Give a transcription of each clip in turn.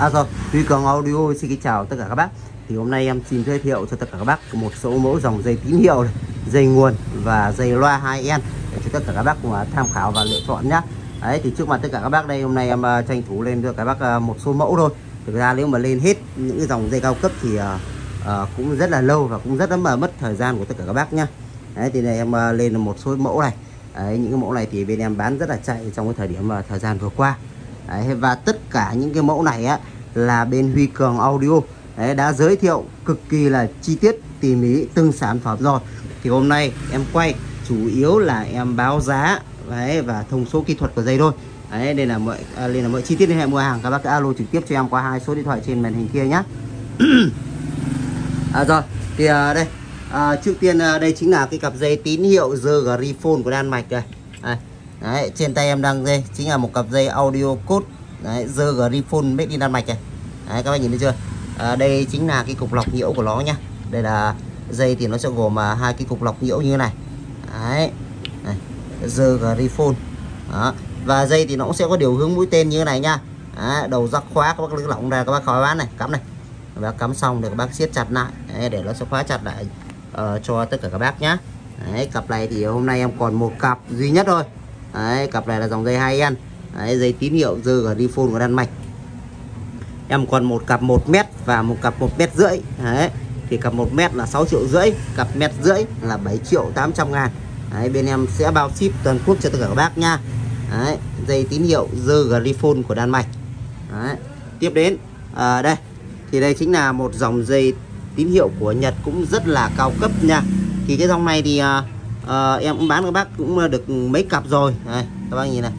À rồi, Huy Cường Audio xin kính chào tất cả các bác. Thì hôm nay em xin giới thiệu cho tất cả các bác một số mẫu dòng dây tín hiệu này, Dây nguồn và dây loa 2N Để cho tất cả các bác cùng à, tham khảo và lựa chọn nhé Đấy thì trước mặt tất cả các bác đây hôm nay em à, tranh thủ lên cho các bác à, một số mẫu thôi. Thực ra nếu mà lên hết những cái dòng dây cao cấp thì uh, cũng rất là lâu và cũng rất là mất thời gian của tất cả các bác nhá. Đấy thì này em lên một số mẫu này. Đấy, những cái mẫu này thì bên em bán rất là chạy trong cái thời điểm uh, thời gian vừa qua. Đấy, và tất cả những cái mẫu này á là bên Huy Cường Audio. Đấy, đã giới thiệu cực kỳ là chi tiết tỉ mỉ từng sản phẩm rồi. Thì hôm nay em quay chủ yếu là em báo giá đấy, và thông số kỹ thuật của dây thôi. Đấy đây là mọi à, nên là mọi chi tiết liên hệ mua hàng. Các bác alo trực tiếp cho em qua hai số điện thoại trên màn hình kia nhé à, rồi thì à, đây. À, trước tiên à, đây chính là cái cặp dây tín hiệu The Griffon của Đan Mạch đây. Đấy, trên tay em đang dây chính là một cặp dây audio cốt đấy, The Griffon made in Đan Mạch này đấy, các bạn nhìn thấy chưa? À, đây chính là cái cục lọc nhiễu của nó nhá. Đây là dây thì nó sẽ gồm mà hai cái cục lọc nhiễu như thế này. Đấy này, The đó và dây thì nó cũng sẽ có điều hướng mũi tên như thế này nha đấy, đầu rắc khóa các bác lưỡi lỏng ra các bác khóa bán này cắm này. Các bác cắm xong thì các bác siết chặt lại. Đấy, để nó sẽ khóa chặt lại uh, cho tất cả các bác nhá. Đấy, cặp này thì hôm nay em còn một cặp duy nhất thôi đấy, cặp này là dòng dây 2N đấy, dây tín hiệu dư ở phone của Đan Mạch. Em còn một cặp 1 mét và một cặp 1 mét rưỡi. Đấy thì cặp 1 mét là 6 triệu rưỡi cặp mét rưỡi là 7 triệu 800 ngàn. Đấy, bên em sẽ bao ship toàn quốc cho tất cả các bác nha. Đấy, dây tín hiệu dư Grifone của Đan Mạch. Đấy. tiếp đến à, đây. Thì đây chính là một dòng dây tín hiệu của Nhật cũng rất là cao cấp nha. Thì cái dòng này thì à, à, em cũng bán các bác cũng được mấy cặp rồi. Đây các bác nhìn này.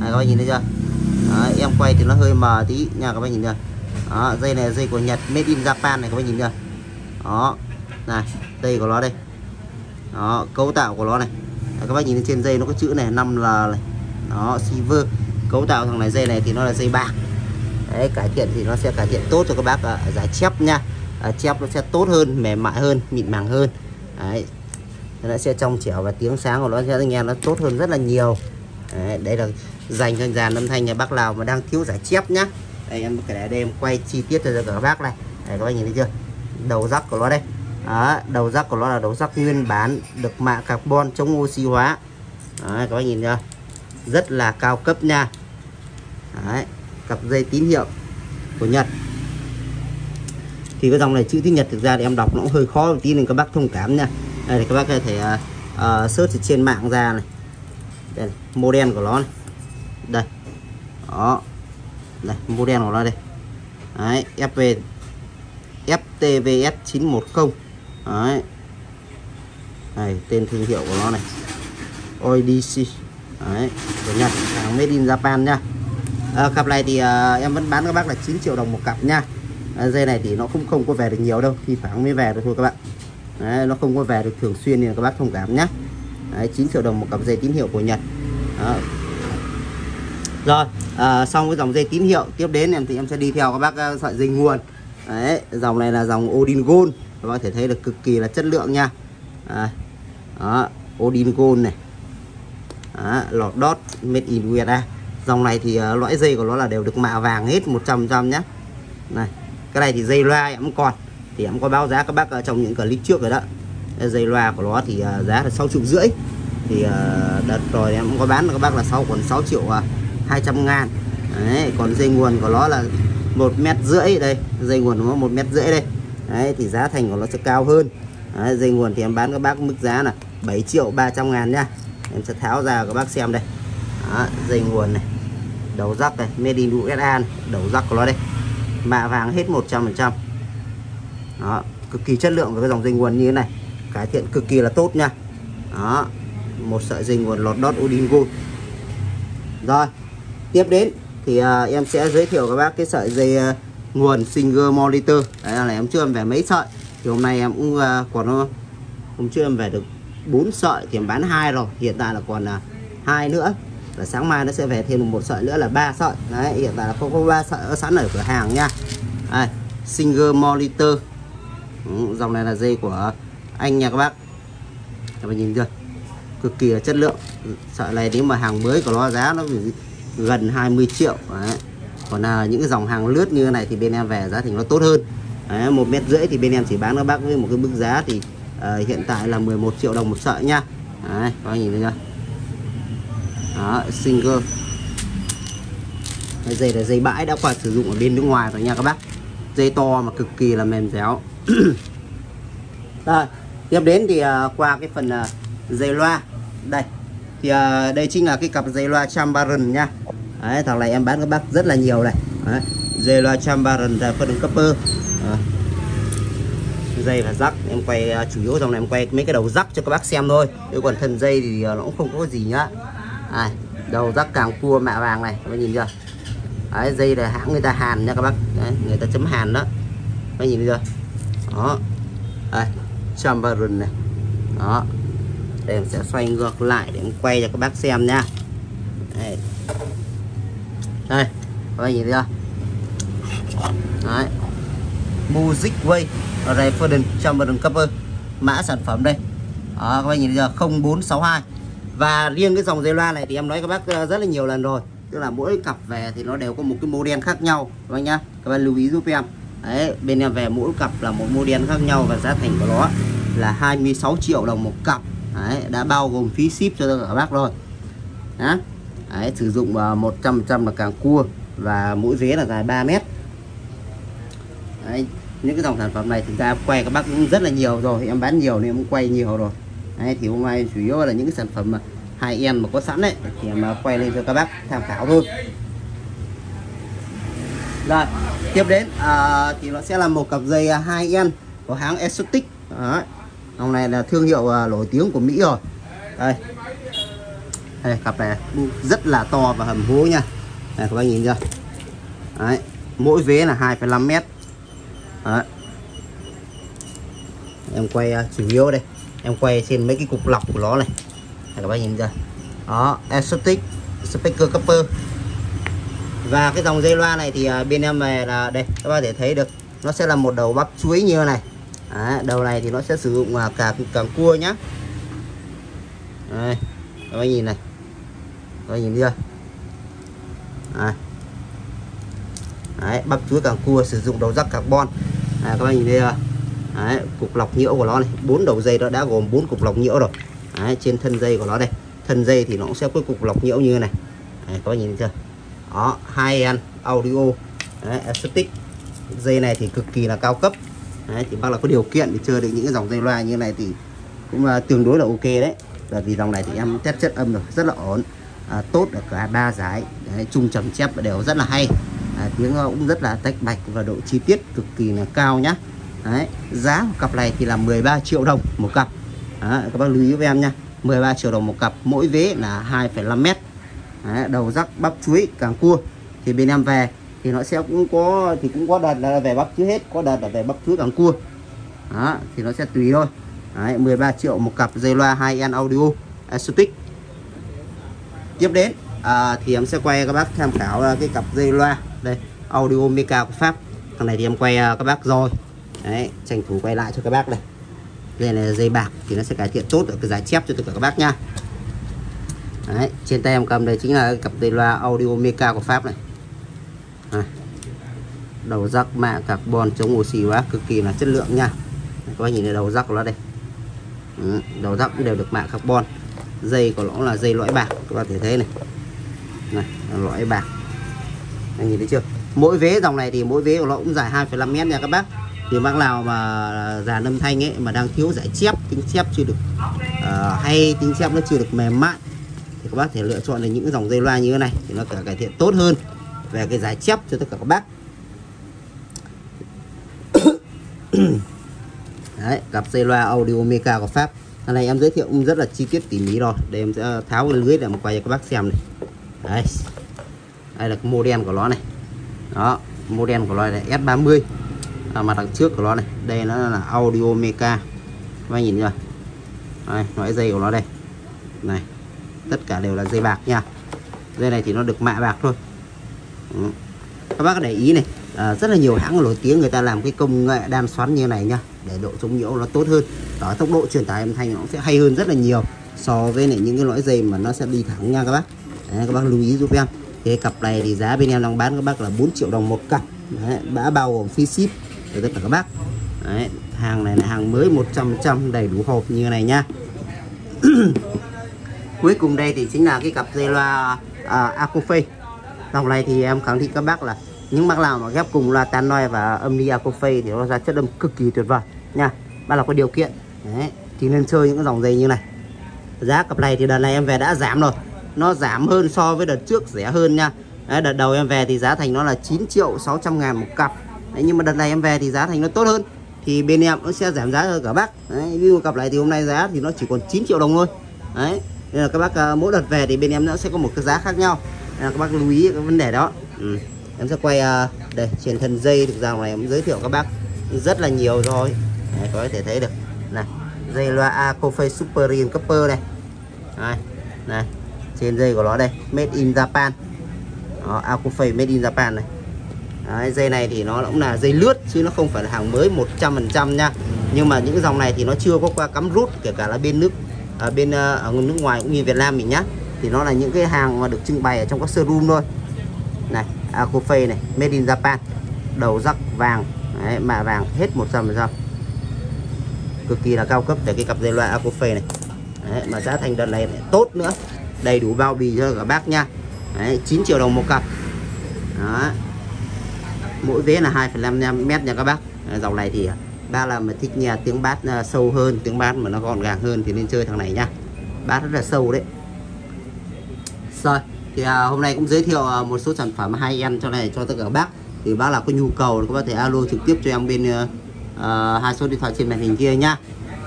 Đây, các bác nhìn thấy chưa? À, em quay thì nó hơi mờ tí. Nha các bác nhìn chưa? Đó, dây này là dây của Nhật made in Japan này các bác nhìn chưa? Đó này dây của nó đây. Đó cấu tạo của nó này. À, các bác nhìn trên dây nó có chữ này 5 l này. Đó silver. Cấu tạo thằng này dây này thì nó là dây bạc. Đấy, cải thiện thì nó sẽ cải thiện tốt cho các bác ở giải chép nha. À, chép nó sẽ tốt hơn mềm mại hơn mịn màng hơn. Đấy, nó sẽ trong trẻo và tiếng sáng của nó sẽ nghe nó tốt hơn rất là nhiều. Đấy, đây là dành cho dàn âm thanh nhà bác nào mà đang thiếu giải chép nhá. Đây em cái đây em quay chi tiết cho các bác này. Đây các bác nhìn thấy chưa? Đầu rắc của nó đây. Đó, đầu rắc của nó là đầu rắc nguyên bản được mạ carbon chống oxy hóa. Đấy, các bác nhìn chưa? Rất là cao cấp nha. Đấy, cặp dây tín hiệu của Nhật. Thì cái dòng này chữ tiếng Nhật thực ra thì em đọc nó cũng hơi khó một tí nên các bác thông cảm nha đây thì các bác có thể uh, search trên mạng ra này. Đây này, model của nó này. Đây. Đó. Đây model của nó đây. Đấy FV FTVS 910 đấy. Này tên thương hiệu của nó này. ODC đấy của Nhật hàng made in Japan nha. À, cặp này thì à, em vẫn bán các bác là 9 triệu đồng một cặp nha. À, dây này thì nó cũng không có về được nhiều đâu. Thì khoảng mới về được thôi các bạn đấy, nó không có về được thường xuyên nên các bác thông cảm nhé. Đấy, 9 triệu đồng một cặp dây tín hiệu của Nhật. Đó. rồi à, xong cái dòng dây tín hiệu tiếp đến em thì em sẽ đi theo các bác à, sợi dây nguồn. Đấy dòng này là dòng Odin Gold. Các bác có thể thấy được cực kỳ là chất lượng nha. À, đó Odin Gold này. Đó, lọt đót made in USA dòng này thì uh, lõi dây của nó là đều được mạ vàng hết 100% nhé. Này cái này thì dây loa em còn thì em có báo giá các bác ở trong những clip trước rồi đó. Dây loa của nó thì à, giá là sáu triệu rưỡi. Thì à, đợt rồi em cũng có bán các bác là sau còn 6 triệu à, 200 ngàn. Đấy, còn dây nguồn của nó là một mét rưỡi đây. Dây nguồn của nó một mét rưỡi đây. Đấy, thì giá thành của nó sẽ cao hơn. Đấy, dây nguồn thì em bán các bác mức giá là 7 triệu 300 ngàn nha. Em sẽ tháo ra các bác xem đây. Đó, dây nguồn này. Đầu rắc này made in USA này. đầu rắc của nó đây. Mạ vàng hết 100% đó cực kỳ chất lượng với cái dòng dây nguồn như thế này. Cải thiện cực kỳ là tốt nha. Đó một sợi dây nguồn lọt đót Odin Gold. Rồi tiếp đến thì à, em sẽ giới thiệu các bác cái sợi dây à, nguồn single monitor. Đấy là em chưa em về mấy sợi. Thì hôm nay em cũng à, còn hôm chưa em về được 4 sợi thì em bán hai rồi. Hiện tại là còn là hai nữa. Và sáng mai nó sẽ về thêm một sợi nữa là ba sợi. Đấy hiện tại là không có ba sợi ở sẵn ở cửa hàng nha. Đây, single monitor ừ, dòng này là dây của anh nha các bác. Các bạn nhìn chưa? Cực kỳ là chất lượng. Sợi này nếu mà hàng mới của nó giá nó gần 20 triệu. Đấy. còn là những cái dòng hàng lướt như thế này thì bên em về giá thành nó tốt hơn. Đấy, một mét rưỡi thì bên em chỉ bán các bác với một cái mức giá thì uh, hiện tại là 11 triệu đồng một sợi nha. Đấy, các bác nhìn thấy chưa? Đó, single. Cái dây là dây bãi đã qua sử dụng ở bên nước ngoài rồi nha các bác. Dây to mà cực kỳ là mềm dẻo. rồi tiếp đến thì uh, qua cái phần uh, dây loa. Đây thì uh, đây chính là cái cặp dây loa Chambaran nha. Đấy thằng này em bán các bác rất là nhiều này. Đấy, dây loa Chambaran là phân đường copper. À. dây và rắc em quay uh, chủ yếu dòng này em quay mấy cái đầu rắc cho các bác xem thôi. Chứ còn thân dây thì uh, nó cũng không có gì nhá. À, đầu rắc càng cua mạ vàng này các bác nhìn chưa? Đấy, dây là hãng người ta hàn nha các bác. Đấy, người ta chấm hàn đó. Các bác nhìn chưa? Đó. Đây Chambaran này. Đó. Đây em sẽ xoay ngược lại để em quay cho các bác xem nha. Đây. Đây các bác nhìn thấy không đấy. Music Way Reference Chamberlain Cover mã sản phẩm đây. Đó, các bác nhìn thấy giờ 0462 và riêng cái dòng dây loa này thì em nói các bác ờ, rất là nhiều lần rồi. Tức là mỗi cặp về thì nó đều có một cái model khác nhau các bác nhá. Các bác lưu ý giúp em đấy bên em về mỗi cặp là một model khác nhau và giá thành của nó là 26 triệu đồng một cặp. Đấy, đã bao gồm phí ship cho các bác rồi. Đó. Đấy, sử dụng à, 100% là càng cua và mỗi vế là dài 3 mét. Đấy, những cái dòng sản phẩm này chúng ta quay các bác cũng rất là nhiều rồi em bán nhiều nên em quay nhiều rồi. Đấy, thì hôm nay chủ yếu là những cái sản phẩm mà hai em mà có sẵn đấy thì em à, quay lên cho các bác tham khảo thôi rồi tiếp đến à, thì nó sẽ là một cặp dây à, hai en của hãng Exotic. Đấy. dòng này là thương hiệu à, nổi tiếng của Mỹ rồi. Đây. Đây cặp này rất là to và hầm hố nha. Đây, các bác nhìn chưa? Đấy. mỗi vế là 2,5 mét. Đấy. em quay uh, chủ yếu đây. Em quay trên mấy cái cục lọc của nó này. Đây, các bác nhìn chưa? Đó exotic speaker copper và cái dòng dây loa này thì à, bên em về là đây các bạn thể thấy được. Nó sẽ là một đầu bắp chuối như này. Đấy, đầu này thì nó sẽ sử dụng à, cả càng cua nhá. Đây các bạn nhìn này. Các bạn nhìn chưa? Đấy. Đấy, bắp chuối càng cua sử dụng đầu rắc carbon. Đấy, các bạn nhìn đây Đấy, cục lọc nhiễu của nó này. Bốn đầu dây đó đã gồm bốn cục lọc nhiễu rồi. Đấy, trên thân dây của nó đây. Thân dây thì nó cũng sẽ có cục lọc nhiễu như này. Đấy, các bạn nhìn chưa? Đó hai en audio. Đấy, acoustic dây này thì cực kỳ là cao cấp. Đấy, thì bác là có điều kiện để chơi được những cái dòng dây loa như này thì cũng là tương đối là ok đấy. Bởi vì dòng này thì em test chất âm rồi rất là ổn. À, tốt ở cả ba giải. Đấy, chung trầm chép đều rất là hay. À, tiếng cũng rất là tách bạch và độ chi tiết cực kỳ là cao nhá. Đấy giá của cặp này thì là 13 triệu đồng một cặp. Đấy, các bác lưu ý với em nha 13 triệu đồng một cặp mỗi vế là 2,5 mét đấy, đầu rắc bắp chuối càng cua. Thì bên em về thì nó sẽ cũng có thì cũng có đợt là về bắp chuối hết có đợt là về bắp chuối càng cua. Đó, thì nó sẽ tùy thôi. Đấy, 13 triệu một cặp dây loa 2N audio acoustic tiếp đến à, thì em sẽ quay các bác tham khảo à, cái cặp dây loa. Đây audio mica của Pháp. Thằng này thì em quay à, các bác rồi. Đấy tranh thủ quay lại cho các bác đây. Đây là dây bạc thì nó sẽ cải thiện tốt ở cái giá chép cho tất cả các bác nha đấy trên tay em cầm đây chính là cặp dây loa audio Meca của Pháp này. À, đầu rắc mạ carbon chống oxy hóa cực kỳ là chất lượng nha. Các bác nhìn thấy đầu rắc của nó đây. Ừ, đầu rắc cũng đều được mạ carbon. Dây của nó là dây lõi bạc các bạn thể thấy này. Này lõi bạc. Anh nhìn thấy chưa? Mỗi vế dòng này thì mỗi vế của nó cũng dài 2,5 mét nha các bác. Thì bác nào mà già âm thanh ấy mà đang thiếu giải chép tính chép chưa được uh, hay tính chép nó chưa được mềm mại thì các bác thể lựa chọn được những dòng dây loa như thế này thì nó cả cải thiện tốt hơn về cái giải chép cho tất cả các bác. Đấy, cặp dây loa audio Meca của Pháp. Hôm này em giới thiệu rất là chi tiết tỉ mỉ rồi Đây em sẽ tháo cái lưới để mà quay cho các bác xem này. Đấy. Đây là cái model của nó này. Đó Model của nó là S30. À, Mặt đằng trước của nó này. Đây nó là audio Meca Các bác nhìn chưa? Đây, loại dây của nó đây. Này. Tất cả đều là dây bạc nha. Dây này thì nó được mạ bạc thôi. Ừ. Các bác để ý này à, rất là nhiều hãng nổi tiếng người ta làm cái công nghệ đan xoắn như này nha để độ chống nhiễu nó tốt hơn. Đó tốc độ truyền tải âm thanh nó sẽ hay hơn rất là nhiều so với này, những cái lõi dây mà nó sẽ đi thẳng nha các bác. Đấy, các bác lưu ý giúp em. Cái cặp này thì giá bên em đang bán các bác là 4 triệu đồng một cặp. Đấy, đã bao gồm phí ship cho tất cả các bác. Đấy, hàng này là hàng mới 100% đầy đủ hộp như này nha. cuối cùng đây thì chính là cái cặp dây loa uh, Acofe dòng này thì em khẳng định các bác là những bác nào mà ghép cùng loa tan noi và âm đi Acofe thì nó ra chất âm cực kỳ tuyệt vời. Nha bác nào có điều kiện Đấy, thì nên chơi những cái dòng dây như này. Giá cặp này thì đợt này em về đã giảm rồi. Nó giảm hơn so với đợt trước rẻ hơn nha. Đấy, đợt đầu em về thì giá thành nó là 9 triệu 600 ngàn một cặp. Đấy, nhưng mà đợt này em về thì giá thành nó tốt hơn. Thì bên em nó sẽ giảm giá hơn cả bác. Đấy, ví dụ cặp này thì hôm nay giá thì nó chỉ còn 9 triệu đồng thôi. Đấy, nên là các bác ờ, mỗi đợt về thì bên em nó sẽ có một cái giá khác nhau. Nên là các bác lưu ý cái vấn đề đó. Ừ. em sẽ quay ờ, đây trên thân dây thực ra này em giới thiệu các bác rất là nhiều rồi. Đấy, có thể thấy được. Này dây loa Acofe Super Copper này. Này, này trên dây của nó đây made in Japan. Đó, Acofe made in Japan này. Đấy, dây này thì nó cũng là dây lướt chứ nó không phải là hàng mới 100% nha. Nhưng mà những dòng này thì nó chưa có qua cắm rút kể cả là bên nước ở bên ờ, ở nước ngoài cũng như Việt Nam mình nhá. Thì nó là những cái hàng mà được trưng bày ở trong các showroom thôi. Này à, Acofe này made in Japan. Đầu rắc vàng Đấy, mạ vàng hết 100% cực kỳ là cao cấp để cái cặp dây loa Acofe này. Đấy, mà giá thành đợt này tốt nữa. Đầy đủ bao bì cho cả bác nha. Đấy, 9 triệu đồng một cặp. Đó. mỗi vế là 2,5 mét nha các bác. Dòng này thì ba là mà thích nghe tiếng bát ờ, sâu hơn tiếng bát mà nó gọn gàng hơn thì nên chơi thằng này nha bát rất là sâu đấy. Rồi thì à, hôm nay cũng giới thiệu à, một số sản phẩm hay em cho này cho tất cả các bác. Thì bác là có nhu cầu thì có thể alo trực tiếp cho em bên uh, uh, hai số điện thoại trên màn hình kia nhá.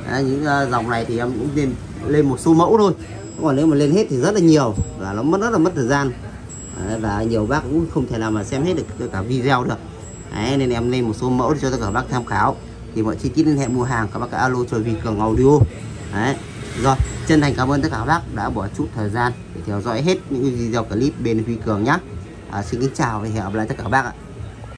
À, những uh, dòng này thì em cũng lên lên một số mẫu thôi. Còn nếu mà lên hết thì rất là nhiều và nó mất rất là mất thời gian. À, và nhiều bác cũng không thể nào mà xem hết được cả video được. Đấy, nên em lên một số mẫu để cho tất cả các bác tham khảo thì mọi chi tiết liên hệ mua hàng các bác alo cho vì Cường Audio. Đấy. rồi chân thành cảm ơn tất cả các bác đã bỏ chút thời gian để theo dõi hết những video clip bên huy Cường nhé à, xin kính chào và hẹn gặp lại tất cả các bác ạ.